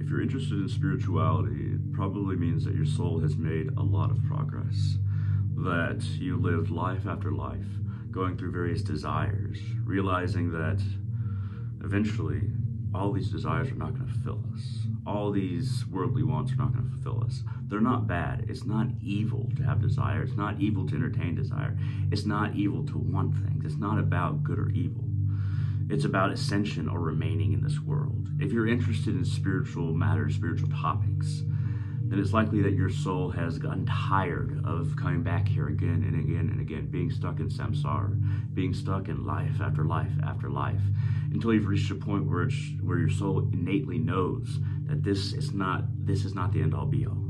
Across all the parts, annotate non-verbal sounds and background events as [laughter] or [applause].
if you're interested in spirituality, it probably means that your soul has made a lot of progress. That you lived life after life, going through various desires, realizing that eventually all these desires are not going to fulfill us. All these worldly wants are not going to fulfill us. They're not bad. It's not evil to have desire. It's not evil to entertain desire. It's not evil to want things. It's not about good or evil. It's about ascension or remaining in this world. If you're interested in spiritual matters, spiritual topics, then it's likely that your soul has gotten tired of coming back here again and again and again, being stuck in samsara, being stuck in life after life after life, until you've reached a point where it's where your soul innately knows that this is not this is not the end all be all.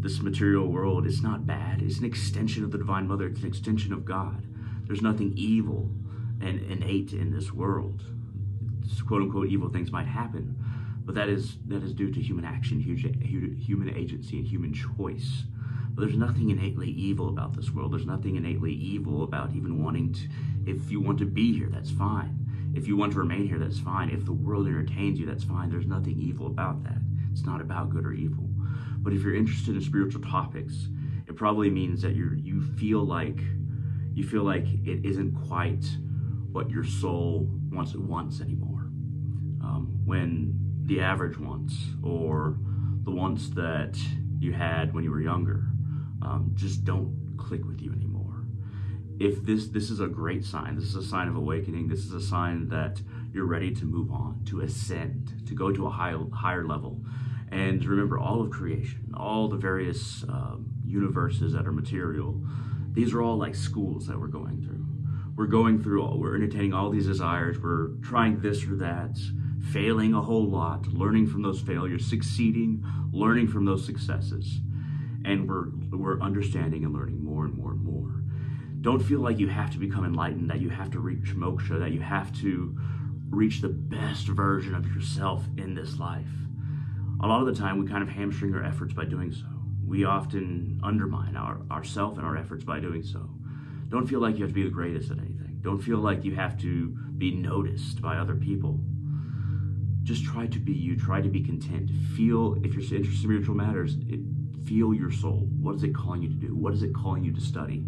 This material world is not bad. It's an extension of the Divine Mother. It's an extension of God. There's nothing evil and innate in this world. Quote unquote evil things might happen, but that is that is due to human action, human agency, and human choice. But there's nothing innately evil about this world. There's nothing innately evil about even wanting to. If you want to be here, that's fine. If you want to remain here, that's fine. If the world entertains you, that's fine. There's nothing evil about that. It's not about good or evil. But if you're interested in spiritual topics, it probably means that you you feel like you feel like it isn't quite what your soul wants it wants anymore. When the average ones or the ones that you had when you were younger um, just don't click with you anymore. If this this is a great sign, this is a sign of awakening. This is a sign that you're ready to move on, to ascend, to go to a high, higher level. And remember, all of creation, all the various um, universes that are material, these are all like schools that we're going through. We're going through, all, we're entertaining all these desires, we're trying this or that, failing a whole lot, learning from those failures, succeeding, learning from those successes. And we're, we're understanding and learning more and more and more. Don't feel like you have to become enlightened, that you have to reach moksha, that you have to reach the best version of yourself in this life. A lot of the time, we kind of hamstring our efforts by doing so. We often undermine our ourself and our efforts by doing so. Don't feel like you have to be the greatest at anything. Don't feel like you have to be noticed by other people just try to be you. Try to be content. Feel, if you're interested in spiritual matters, it, feel your soul. What is it calling you to do? What is it calling you to study?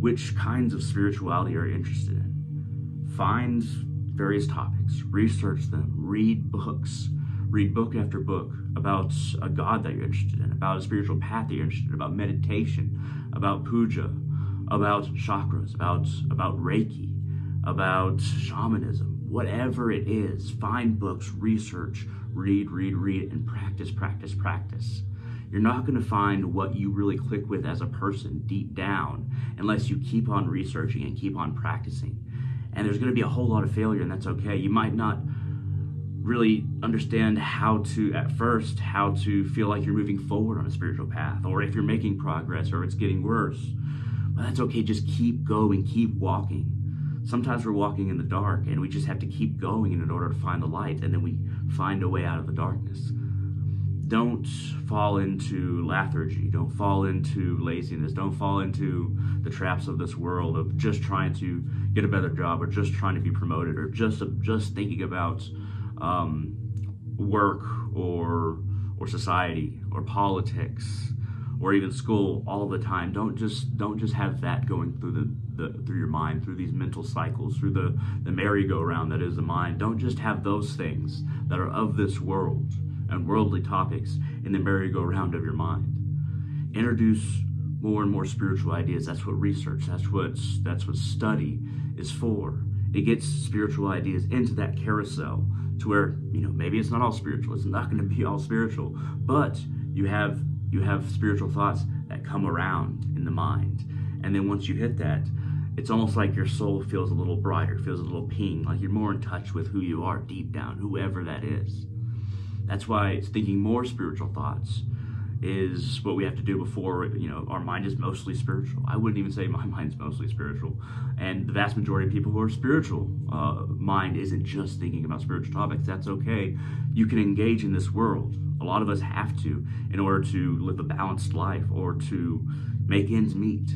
Which kinds of spirituality are you interested in? Find various topics, research them, read books, read book after book about a God that you're interested in, about a spiritual path that you're interested in, about meditation, about puja, about chakras, about, about Reiki, about shamanism, whatever it is, find books, research, read, read, read, and practice, practice, practice. You're not going to find what you really click with as a person deep down unless you keep on researching and keep on practicing. And there's going to be a whole lot of failure, and that's okay. You might not really understand how to, at first, how to feel like you're moving forward on a spiritual path, or if you're making progress or it's getting worse. But that's okay. Just keep going, keep walking sometimes we're walking in the dark and we just have to keep going in order to find the light and then we find a way out of the darkness. Don't fall into lethargy. Don't fall into laziness. Don't fall into the traps of this world of just trying to get a better job or just trying to be promoted or just just thinking about um, work or or society or politics or even school all the time. Don't just don't just have that going through the, the through your mind, through these mental cycles, through the, the merry-go-round that is the mind. Don't just have those things that are of this world and worldly topics in the merry-go-round of your mind. Introduce more and more spiritual ideas. That's what research, that's what that's what study is for. It gets spiritual ideas into that carousel to where, you know, maybe it's not all spiritual. It's not going to be all spiritual, but you have you have spiritual thoughts that come around in the mind. And then once you hit that, it's almost like your soul feels a little brighter, feels a little ping, like you're more in touch with who you are deep down, whoever that is. That's why it's thinking more spiritual thoughts is what we have to do before, you know, our mind is mostly spiritual. I wouldn't even say [laughs] my mind's mostly spiritual. And the vast majority of people who are spiritual, uh, mind isn't just thinking about spiritual topics. That's okay. You can engage in this world. A lot of us have to in order to live a balanced life or to make ends meet.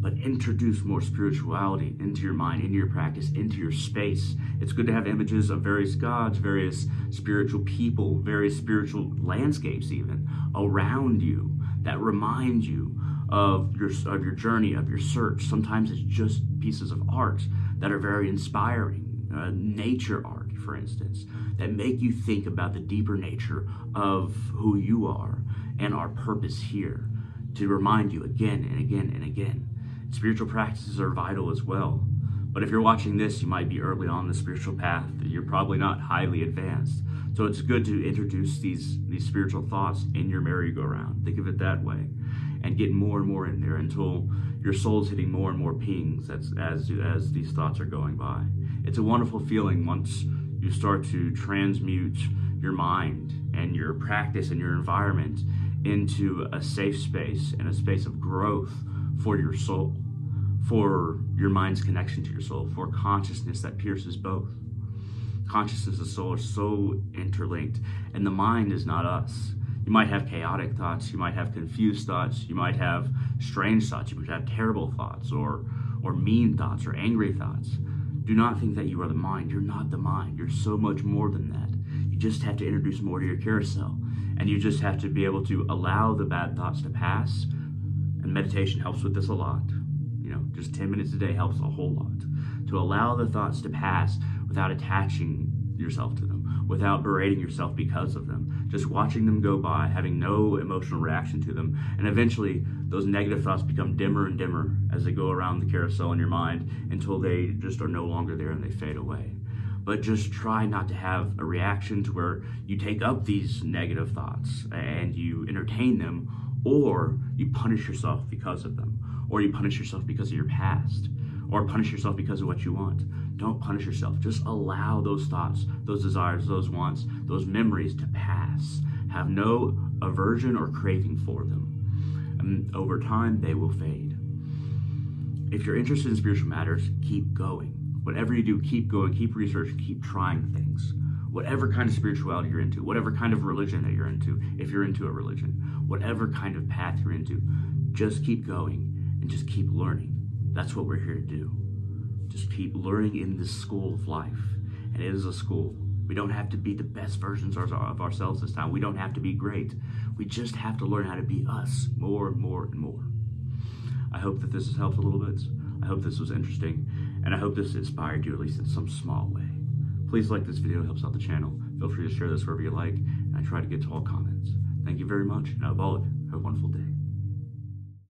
But introduce more spirituality into your mind, into your practice, into your space. It's good to have images of various gods, various spiritual people, various spiritual landscapes, even around you that remind you of your of your journey, of your search. Sometimes it's just pieces of art that are very inspiring. Uh, nature art, for instance, that make you think about the deeper nature of who you are and our purpose here to remind you again and again and again. Spiritual practices are vital as well. But if you're watching this, you might be early on the spiritual path. You're probably not highly advanced. So it's good to introduce these, these spiritual thoughts in your merry-go-round. Think of it that way. And get more and more in there until your soul's hitting more and more pings as, as, as these thoughts are going by. It's a wonderful feeling once you start to transmute your mind and your practice and your environment into a safe space and a space of growth for your soul, for your mind's connection to your soul, for consciousness that pierces both. Consciousness and soul are so interlinked, and the mind is not us. You might have chaotic thoughts, you might have confused thoughts, you might have strange thoughts, you might have terrible thoughts, or, or mean thoughts, or angry thoughts. Do not think that you are the mind. You're not the mind. You're so much more than that. You just have to introduce more to your carousel. And you just have to be able to allow the bad thoughts to pass and meditation helps with this a lot. You know, just 10 minutes a day helps a whole lot. To allow the thoughts to pass without attaching yourself to them, without berating yourself because of them, just watching them go by, having no emotional reaction to them, and eventually those negative thoughts become dimmer and dimmer as they go around the carousel in your mind until they just are no longer there and they fade away. But just try not to have a reaction to where you take up these negative thoughts and you entertain them or you punish yourself because of them, or you punish yourself because of your past, or punish yourself because of what you want. Don't punish yourself. Just allow those thoughts, those desires, those wants, those memories to pass. Have no aversion or craving for them. And over time, they will fade. If you're interested in spiritual matters, keep going. Whatever you do, keep going, keep researching, keep trying things whatever kind of spirituality you're into, whatever kind of religion that you're into, if you're into a religion, whatever kind of path you're into, just keep going and just keep learning. That's what we're here to do. Just keep learning in this school of life. And it is a school. We don't have to be the best versions of ourselves this time. We don't have to be great. We just have to learn how to be us more and more and more. I hope that this has helped a little bit. I hope this was interesting. And I hope this inspired you at least in some small way. Please like this video, it helps out the channel. Feel free to share this wherever you like, and I try to get to all comments. Thank you very much, and above all, have a wonderful day.